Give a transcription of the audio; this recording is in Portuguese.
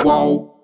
Qual?